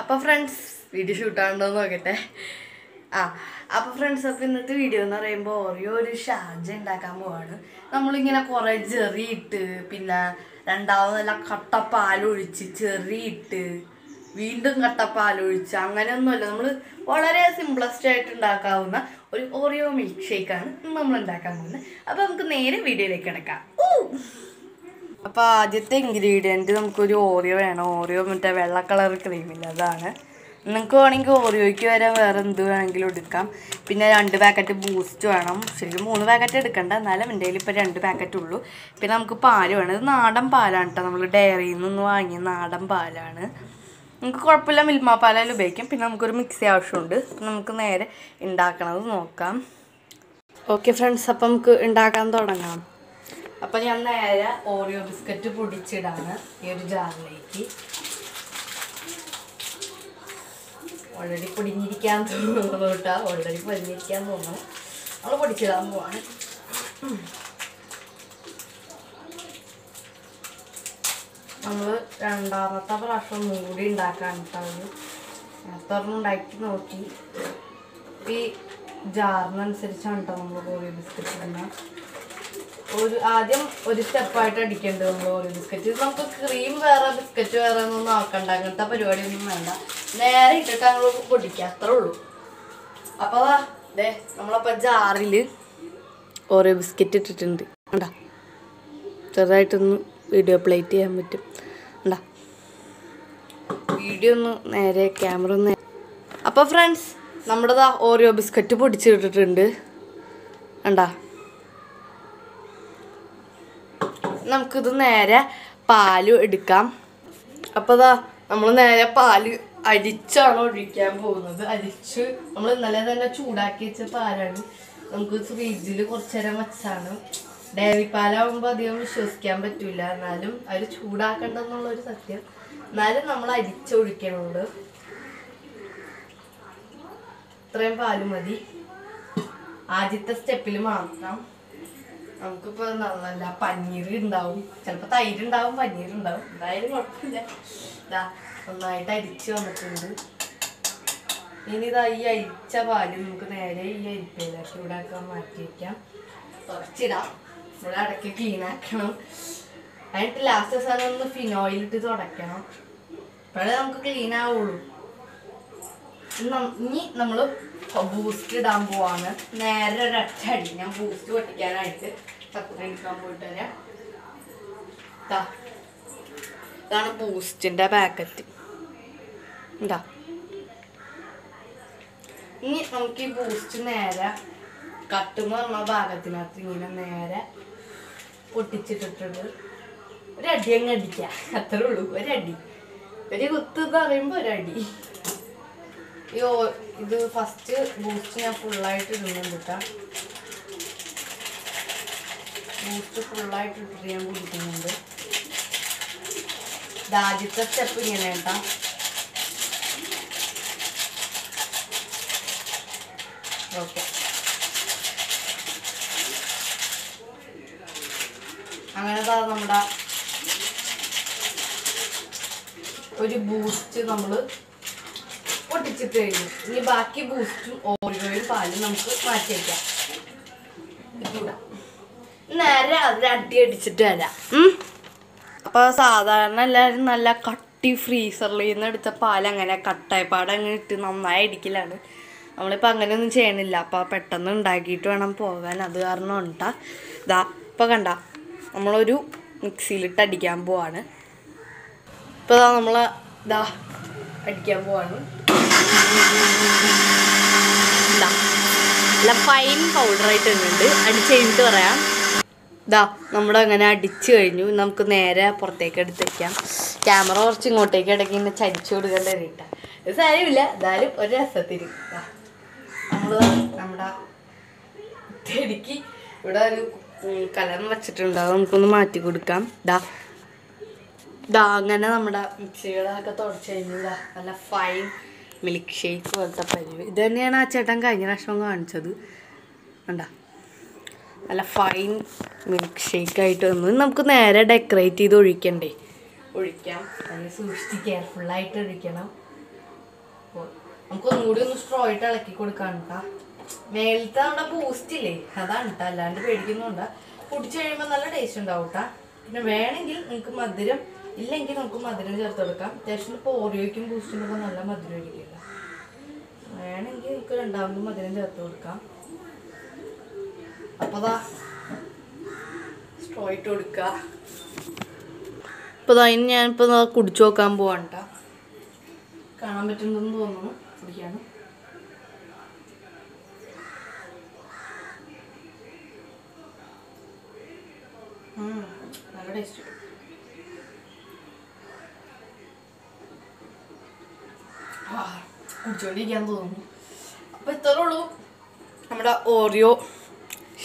അപ്പോൾ friends video ഷൂട്ടാണ്ടോ നോക്കട്ടെ. ആ അപ്പോൾ ഫ്രണ്ട്സ് അപ്പോൾ ഇന്നത്തെ വീഡിയോ എന്ന് പറയുമ്പോൾ ഓരോ ഒരു ഷാർജ ഉണ്ടാക്കാൻ പോവാണ്. നമ്മളിങ്ങനെ കുറേ ചെറിയിട്ട് പിന്നെ രണ്ടാമത് നല്ല കട്ട പാലൊഴിച്ച് ചെറിയിട്ട് വീണ്ടും കട്ടപ്പാലൊഴിച്ച് അങ്ങനെ അങ്ങനെയൊന്നുമല്ല. നമ്മൾ വളരെ സിംപ്ലസ്റ്റ് ആയിട്ട് ഉണ്ടാക്കാവുന്ന ഒരു ഓറിയോ മിൽക്ക് ഷേക്കാണ് നമ്മൾ ഉണ്ടാക്കാൻ പോകുന്നത്. അപ്പോൾ നമുക്ക് നേരെ വീഡിയോയിലേക്ക് കിടക്കാം. അപ്പോൾ ആദ്യത്തെ ഇൻഗ്രീഡിയന്റ് നമുക്കൊരു ഓറിയോ വേണം. ഓറിയോ മറ്റേ വെള്ള കളർ ക്രീമില്ല അതാണ്. നിങ്ങൾക്ക് വേണമെങ്കിൽ ഓറിയോയ്ക്ക് വരെ വേറെ എന്ത് വേണമെങ്കിലും എടുക്കാം. പിന്നെ രണ്ട് പാക്കറ്റ് ബൂസ്റ്റ് വേണം. ശരിക്കും മൂന്ന് പാക്കറ്റ് എടുക്കണ്ട. എന്നാലും എന്റെ കയ്യിൽ ഇപ്പോൾ രണ്ട് പാക്കറ്റ് ഉള്ളൂ. പിന്നെ നമുക്ക് പാൽ വേണം. ഇത് നാടൻ പാലാണ് കേട്ടോ. നമ്മൾ ഡയറിയിൽ നിന്ന് വാങ്ങിയ നാടൻ പാലാണ്. നമുക്ക് കുഴപ്പമില്ല മിൽമ പാലായാലും ഉപയോഗിക്കാം. പിന്നെ നമുക്കൊരു മിക്സി ആവശ്യമുണ്ട്. അപ്പം നമുക്ക് നേരെ ഉണ്ടാക്കണത് നോക്കാം. ഓക്കെ ഫ്രണ്ട്സ് അപ്പം നമുക്ക് ഉണ്ടാക്കാൻ തുടങ്ങാം. അപ്പം ഞാൻ നേരെ ഓറിയോ ബിസ്ക്കറ്റ് പൊടിച്ചിടാണ് ഈ ഒരു ജാറിലേക്ക്. ഓൾറെഡി പൊടിഞ്ഞിരിക്കാൻ തോന്നുന്നു കേട്ടോ. ഓൾറെഡി പൊടിഞ്ഞിരിക്കാൻ തോന്നുന്നു. നമ്മൾ പൊടിച്ചിടാൻ പോവാണ്. നമ്മൾ രണ്ടാമത്തെ പ്രാവശ്യം കൂടി ഉണ്ടാക്കാൻ കേട്ടത് നേരത്തെ ഉണ്ടാക്കി നോക്കി. ഈ ജാറിനനുസരിച്ചാണ് കേട്ടോ നമ്മൾ ഓറിയോ ബിസ്ക്കറ്റ് ഇടുന്നത് ഒരു ആദ്യം ഒരു സ്റ്റെപ്പായിട്ട് അടിക്കേണ്ടത് നമ്മൾ ഓറിയോ ബിസ്ക്കറ്റ്. നമുക്ക് ക്രീം വേറെ ബിസ്ക്കറ്റ് വേറെ ഒന്നും നോക്കണ്ട അങ്ങനത്തെ പരിപാടിയൊന്നും വേണ്ട. നേരെ ഇട്ടിട്ട് നമ്മൾ പൊടിക്കുക അത്രേ ഉള്ളൂ. അപ്പോൾ വാ ദേ നമ്മളപ്പോൾ ജാറിൽ ഓറിയോ ബിസ്ക്കറ്റ് ഇട്ടിട്ടുണ്ട്. വേണ്ട ചെറുതായിട്ടൊന്ന് വീഡിയോ പ്ലേറ്റ് ചെയ്യാൻ പറ്റും. എന്താ വീഡിയോ ഒന്ന് നേരെ ക്യാമറ ഒന്ന് അപ്പോൾ ഫ്രണ്ട്സ് നമ്മുടേതാ ഓറിയോ ബിസ്ക്കറ്റ് പൊടിച്ചിട്ടിട്ടുണ്ട് കണ്ടാ? നമുക്കിത് നേരെ പാൽ എടുക്കാം. അപ്പോൾ ദാ നമ്മൾ നേരെ പാൽ അരിച്ചാണ് ഒഴിക്കാൻ പോകുന്നത്. അരിച്ച് നമ്മൾ ഇന്നലെ തന്നെ ചൂടാക്കി വെച്ച പാലാണ്. നമുക്ക് ഫ്രിഡ്ജിൽ കുറച്ചു നേരം വെച്ചാണ്. ഡയറി അധികം വിശ്വസിക്കാൻ പറ്റില്ല എന്നാലും അത് ചൂടാക്കണ്ടെന്നുള്ളൊരു സത്യം. എന്നാലും നമ്മൾ അരിച്ചൊഴിക്കണുണ്ട്. ഇത്രയും പാൽ മതി. ആദ്യത്തെ സ്റ്റെപ്പിൽ മാത്രം. നമുക്കിപ്പോ നല്ല പനീർ ഉണ്ടാവും ചിലപ്പോ തൈര് ഉണ്ടാവും പനീർ ഉണ്ടാവും എന്തായാലും കുഴപ്പമില്ല നന്നായിട്ട് അരിച്ച് വന്നിട്ടുണ്ട്. ഇനി ഇതാ ഈ അരിച്ച പാൽ നമുക്ക് നേരെ ഈ അരിപ്പയിലാക്കി ഇവിടെ ആക്കാൻ മാറ്റി വയ്ക്കാം തുടച്ചിടാം അടക്കി ക്ലീൻ ആക്കണം. എന്നിട്ട് ലാസ്റ്റ് ദിവസം ഒന്ന് ഫിനോയിൽ ഇട്ട് തുടയ്ക്കണം. അപ്പോഴേ നമുക്ക് ക്ലീൻ ആവുള്ളൂ. ഇനി നമ്മൾ ബൂസ്റ്റ് ഇടാൻ പോവാണ്. നേരെ ഒരൊറ്റ അടി. ഞാൻ ബൂസ്റ്റ് പൊട്ടിക്കാനായിട്ട് ചക്കര എടുക്കാൻ പോയിട്ട് വരാം. ഇതാണ് ബൂസ്റ്റിന്റെ പാക്കറ്റ് ഇതാ ഇനി നമുക്ക് ഈ ബൂസ്റ്റ് നേരെ കട്ടെന്ന് പറഞ്ഞ ഭാഗത്തിനകത്ത് ഇങ്ങനെ നേരെ പൊട്ടിച്ചിട്ടിട്ടുണ്ട് ഒരടി അങ്ങ് അടിക്കാം. അത്രേ ഉള്ളൂ. ഒരടി. ഒരു കുത്ത് എന്ന് പറയുമ്പോൾ ഒരടി. അയ്യോ ഇത് ഫസ്റ്റ് ബൂസ്റ്റ് ഞാൻ ഫുള്ളായിട്ട് ഇടുന്നുണ്ട് കേട്ടാ ബൂസ്റ്റ് ഫുള്ളായിട്ട് ഇട്ടിട്ട് ഞാൻ കുടിക്കുന്നുണ്ട്. ആദ്യത്തെ സ്റ്റെപ്പ് ഇങ്ങനെ കേട്ടാ ഓക്കെ അങ്ങനെ നമ്മുടെ ഒരു ബൂസ്റ്റ് നമ്മൾ പൊട്ടിച്ചിട്ട് കഴിഞ്ഞു. ഇനി ബാക്കി ബൂസ്റ്റും ഓരോയും പാലും നമുക്ക് മാറ്റി വയ്ക്കാം നേരെ അതിൽ അടി അടിച്ചിട്ട് വരാം. ഉം. അപ്പൊ സാധാരണ എല്ലാവരും നല്ല കട്ടി ഫ്രീസറിൽ നിന്ന് എടുത്ത പാൽ അങ്ങനെ കട്ടായപ്പാട് അങ്ങനെ ഇട്ട് നന്നായി അടിക്കലാണ് നമ്മളിപ്പോൾ അങ്ങനെയൊന്നും ചെയ്യണില്ല. അപ്പോൾ പെട്ടെന്ന് ഉണ്ടാക്കിയിട്ട് വേണം പോകാൻ. അത് കാരണം ഉണ്ടാ. ഇതാ ഇപ്പോൾ കണ്ട. നമ്മളൊരു മിക്സിയിലിട്ട് അടിക്കാൻ പോവാണ്. ഇപ്പോൾ നമ്മൾ ഇതാ അടിക്കാൻ പോവാണ്. നല്ല ഫൈൻ പൗഡറായിട്ട് ഉണ്ട് അടിച്ച് കഴിഞ്ഞിട്ട് പറയാം. ഇതാ നമ്മുടെ അങ്ങനെ അടിച്ചു കഴിഞ്ഞു. നമുക്ക് നേരെ പുറത്തേക്ക് എടുത്ത് ക്യാമറ കുറച്ച് ഇങ്ങോട്ടേക്ക് ഇടയ്ക്ക് ഇങ്ങനെ ചരിച്ചു കൊടുക്കേണ്ട ഒരു സാരമില്ല. എന്തായാലും ഒരു രസത്തിന് നമ്മൾ നമ്മുടെ ഇവിടെ ഒരു കലം വെച്ചിട്ടുണ്ട്. നമുക്കൊന്ന് മാറ്റി കൊടുക്കാം. ദാ. ദാ അങ്ങനെ നമ്മുടെ മിക്സികളൊക്കെ തുടച്ച് കഴിഞ്ഞാൽ നല്ല ഫൈൻ മിൽക്ക് ഷേക്ക് പോലത്തെ പരിവ് ഇത് തന്നെയാണ് ആ ചേട്ടൻ കഴിഞ്ഞ പ്രാവശ്യം കാണിച്ചത്. കണ്ട? നല്ല ഫൈൻ മിൽക്ക് ഷേക്ക് ആയിട്ട് വന്നു. നമുക്ക് നേരെ ഡെക്കറേറ്റ് ചെയ്ത് ഒഴിക്കണ്ടേ? ഒഴിക്കാം. അതിന് സൂക്ഷിച്ച് കെയർഫുള്ളായിട്ട് ഒഴിക്കണം. അപ്പോൾ നമുക്ക് ഒന്നുകൂടി ഒന്ന് സ്ട്രോ ആയിട്ട് ഇളക്കി കൊടുക്കാം കേട്ടാ. മേലത്തെ നമ്മുടെ ബൂസ്റ്റ് ഇല്ലേ? അതാണ് കേട്ടോ അല്ലാണ്ട് പേടിക്കുന്നുണ്ട കുടിച്ചു കഴിയുമ്പോൾ നല്ല ടേസ്റ്റ് ഉണ്ടാവും കേട്ടാ പിന്നെ വേണമെങ്കിൽ നിങ്ങൾക്ക് മധുരം ഇല്ലെങ്കിൽ നമുക്ക് മധുരം ചേർത്ത് കൊടുക്കാം. അത്യാവശ്യം ഇപ്പോൾ ഓറിയോയ്ക്കും ബൂസ്റ്റിനും ഒക്കെ നല്ല മധുരം ഇരിക്കില്ല വേണമെങ്കിൽ നമുക്ക് രണ്ടാമത് മധുരം ചേർത്ത് കൊടുക്കാം. അപ്പോൾ ദാ സ്ട്രോ ഇട്ട് കൊടുക്കുക ഇപ്പോൾ അതിന് ഞാനിപ്പോൾ കുടിച്ചു നോക്കാൻ പോവാണ്ട. കാണാൻ പറ്റുന്നതെന്ന് തോന്നുന്നു. കുടിക്കാണ് നല്ല ടേസ്റ്റ്. കുടിച്ചോണ്ടിരിക്കാൻ തോന്നുന്നു. അപ്പോൾ ഇത്രേ നമ്മുടെ ഓറിയോ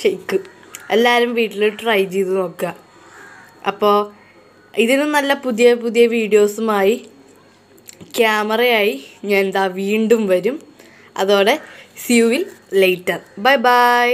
ഷേക്ക്. എല്ലാവരും വീട്ടിൽ ട്രൈ ചെയ്ത് നോക്കുക. അപ്പോൾ ഇതിനും നല്ല പുതിയ പുതിയ വീഡിയോസുമായി ക്യാമറയായി ഞാൻ എന്താ വീണ്ടും വരും. അതോടെ സിയുവിൽ ലേറ്റർ ബൈ ബൈ